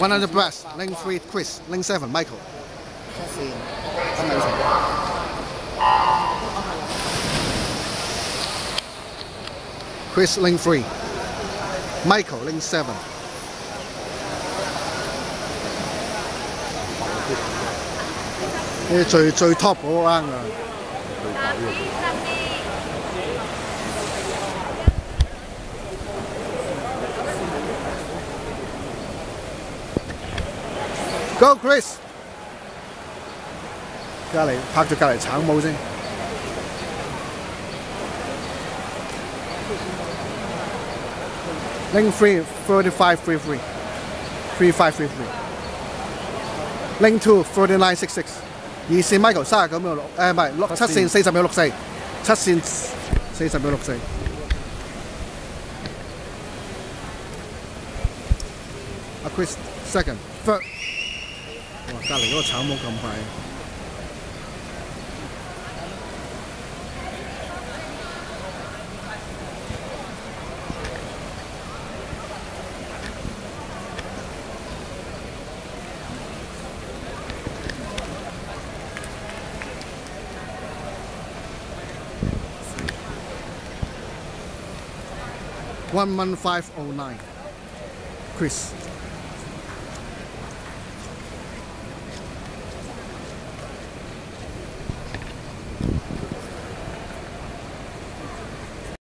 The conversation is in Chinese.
100 brass, lane 3 Chris, lane 7 Michael. 出线真系成。 Chris, lane 3 Michael, lane 7. 呢最最 top 嗰个 round 啊！ Go Chris！隔離拍住隔離橙帽先。Link three thirty five three three three five three three Link two thirty nine six six 二線 Michael 三十九秒六誒唔係六七線四十秒六四七線四十秒六四。阿 Chris second third 哇隔離嗰個橙帽咁快。One one five oh nine Chris